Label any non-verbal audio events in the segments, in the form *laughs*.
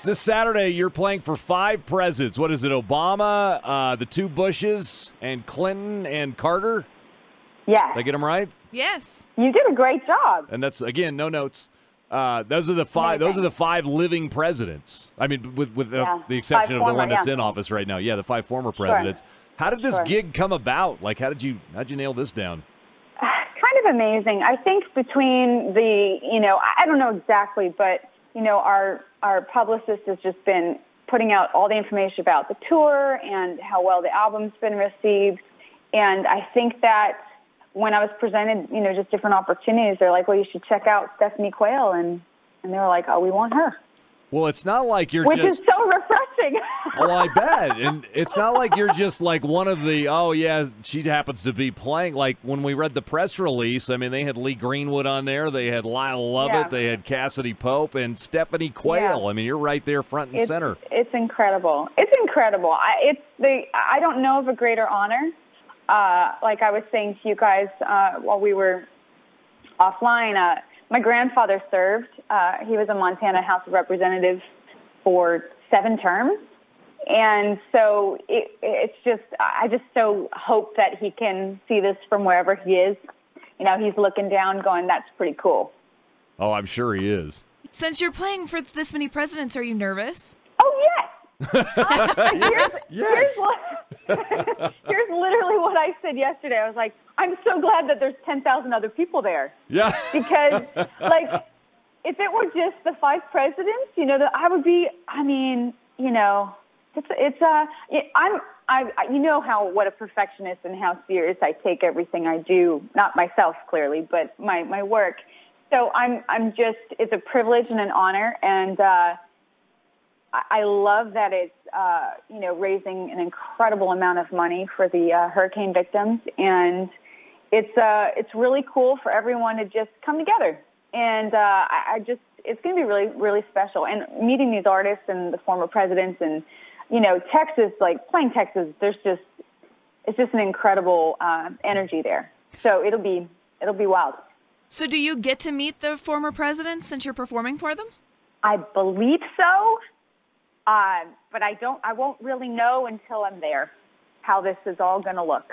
This Saturday, you're playing for five presidents. What is it? Obama, uh, the two Bushes, and Clinton and Carter. Yes. Did I get them right? Yes. You did a great job. And that's again no notes. Uh, those are the five. Those are the five living presidents. I mean, with with Yeah. uh, the exception Five of the one that's yeah. in office right now. Yeah, the five former presidents. How did this Sure. gig come about? Like, how did you how'd you nail this down? *sighs* kind of amazing. I think between the, you know, I don't know exactly, but you know, our our publicist has just been putting out all the information about the tour and how well the album's been received. And I think that when I was presented, you know, just different opportunities, they're like, well, you should check out Stephanie Quayle, and and they were like, oh, we want her, Well, it's not like you're which just. is so refreshing. *laughs* Well, I bet. And it's not like you're just like one of the, oh, yeah, she happens to be playing. Like when we read the press release, I mean, they had Lee Greenwood on there. They had Lyle Lovett. Yeah. They had Cassadee Pope and Stephanie Quayle. Yeah. I mean, you're right there front and it's, center. It's incredible. It's incredible. I, it's the I don't know of a greater honor. Uh, like I was saying to you guys uh, while we were offline, uh, my grandfather served. Uh, he was a Montana House of Representative for seven terms. And so it, it's just, I just so hope that he can see this from wherever he is. You know, he's looking down going, that's pretty cool. Oh, I'm sure he is. Since you're playing for this many presidents, are you nervous? Oh yes. *laughs* Uh, here's, Yes. here's what *laughs* here's literally what I said yesterday. I was like, I'm so glad that there's ten thousand other people there Yeah. because, *laughs* like, if it were just the five presidents, you know, that I would be. I mean, you know, it's it's uh, I'm. I, you know how what a perfectionist and how serious I take everything I do. Not myself clearly, but my my work. So I'm I'm just. It's a privilege and an honor, and uh, I I love that it's uh, you know raising an incredible amount of money for the uh, hurricane victims, and it's uh, it's really cool for everyone to just come together. And uh, I, I just it's going to be really really special. And meeting these artists and the former presidents, and you know Texas, like playing Texas, there's just it's just an incredible uh, energy there. So it'll be it'll be wild. So, do you get to meet the former presidents since you're performing for them? I believe so, uh, but I don't. I won't really know until I'm there how this is all going to look.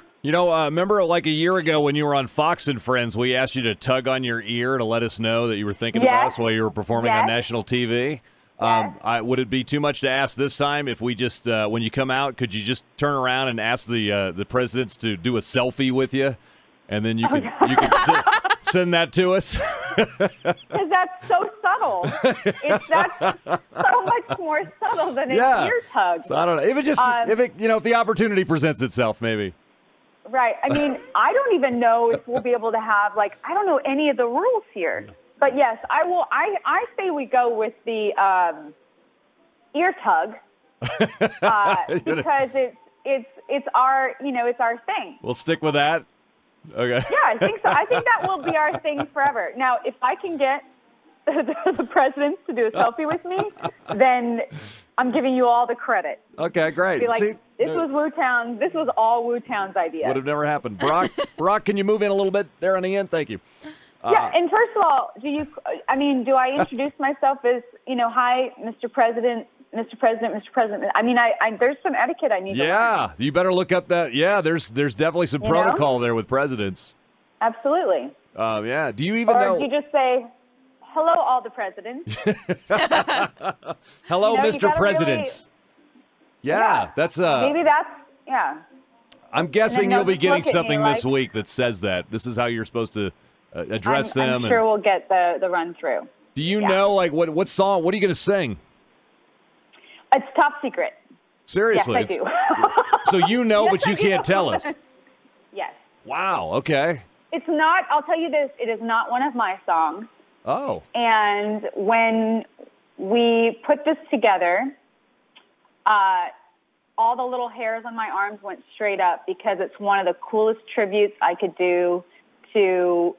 *laughs* You know, uh, remember like a year ago when you were on Fox and Friends, we asked you to tug on your ear to let us know that you were thinking about us while you were performing on national TV. Um, I, would it be too much to ask this time if we just, uh, when you come out, could you just turn around and ask the uh, the presidents to do a selfie with you, and then you could you could send, *laughs* send that to us? Because that's so subtle. It's that's so much more subtle than an Yeah. ear tug. So I don't know if it just Um, if it you know if the opportunity presents itself, maybe. Right. I mean, I don't even know if we'll be able to have like I don't know any of the rules here. But yes, I will. I I say we go with the um, ear tug *laughs* uh, because it's it's it's our you know it's our thing. We'll stick with that. Okay. Yeah, I think so. I think that will be our thing forever. Now, if I can get *laughs* the, the presidents to do a selfie with me, then I'm giving you all the credit. Okay, great. Be like, See, this uh, was Wu Town. This was all Wu Town's idea. would have never happened. Brock, *laughs* Brock, can you move in a little bit there on the end? Thank you. Yeah, and first of all, do you? I mean, do I introduce *laughs* myself as you know, hi, Mr. President, Mr. President, Mr. President? I mean, I, I there's some etiquette I need. Yeah, you better look up that. Yeah, there's there's definitely some You know? protocol there with presidents. Absolutely. Uh, yeah. Do you even Or know? do you just say, hello, all the presidents? *laughs* *laughs* Hello, you know, Mr. Presidents. yeah, Yeah. that's uh. Maybe that's yeah. I'm guessing you'll be getting something this like- week that says that. This is how you're supposed to uh, address I'm, them. I'm and- sure we'll get the the run through. do you yeah. know like what what song? What are you going to sing? It's top secret. Seriously. yes, I do. *laughs* So you know, Yes, but you I can't do. tell us. *laughs* yes, Wow. Okay. it's not. I'll tell you this. It is not one of my songs. Oh. And when we put this together, uh, all the little hairs on my arms went straight up because it's one of the coolest tributes I could do to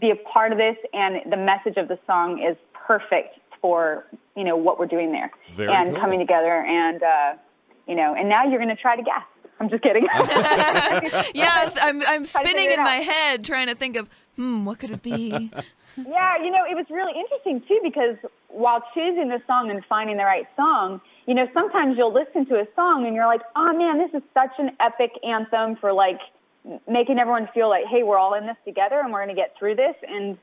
be a part of this. And the message of the song is perfect for you know what we're doing there Very and cool. coming together. And uh, you know, and now you're going to try to guess. I'm just kidding. *laughs* *laughs* Yeah, I'm, I'm spinning figure it in my head trying to think of Hmm, what could it be? *laughs* Yeah, you know, it was really interesting too because while choosing the song and finding the right song, you know, sometimes you'll listen to a song and you're like, oh man, this is such an epic anthem for like making everyone feel like, hey, we're all in this together and we're going to get through this. And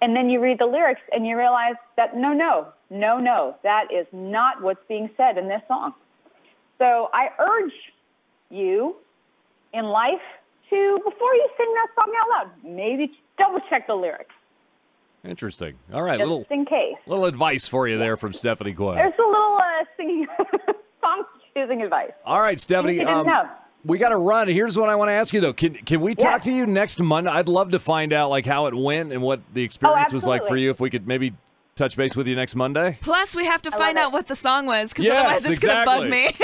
and then you read the lyrics and you realize that no, no, no, no, that is not what's being said in this song. So I urge you in life to, before you sing that song out loud, maybe double check the lyrics. Interesting. All right, just little in case. little advice for you there from Stephanie Quayle. There's a little uh, singing, *laughs* song choosing advice. All right, Stephanie. Um. We got to run. Here's what I want to ask you though. Can can we talk Yeah. to you next Monday? I'd love to find out like how it went and what the experience was like for Oh, you. If we could maybe touch base with you next Monday. Plus, we have to love find it. out what the song was, because Yes, otherwise it's going to bug me. *laughs*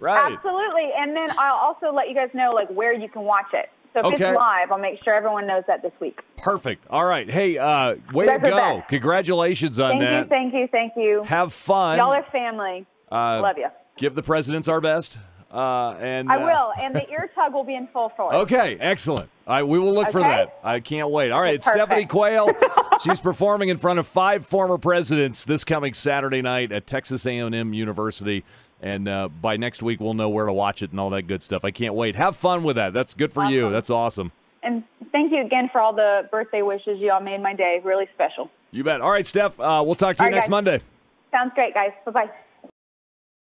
Right. Absolutely. And then I'll also let you guys know like where you can watch it. So if Okay. it's live, I'll make sure everyone knows that this week. Perfect. All right. Hey, uh, way You to go! best. Congratulations on Thank that. you, thank you, thank you. Have fun. Y'all are family. Uh, Love you. Give the presidents our best. Uh, and I uh, will. And the *laughs* ear tug will be in full force. Okay, excellent. We will look for that. I can't wait. All right, Stephanie Quayle. *laughs* She's performing in front of five former presidents this coming Saturday night at Texas A&M University. And uh, by next week, we'll know where to watch it and all that good stuff. I can't wait. Have fun with that. That's good for you. That's awesome. And thank you again for all the birthday wishes. You all made my day really special. You bet. All right, Steph. Uh, we'll talk to you right, next guys. Monday. Sounds great, guys. Bye bye.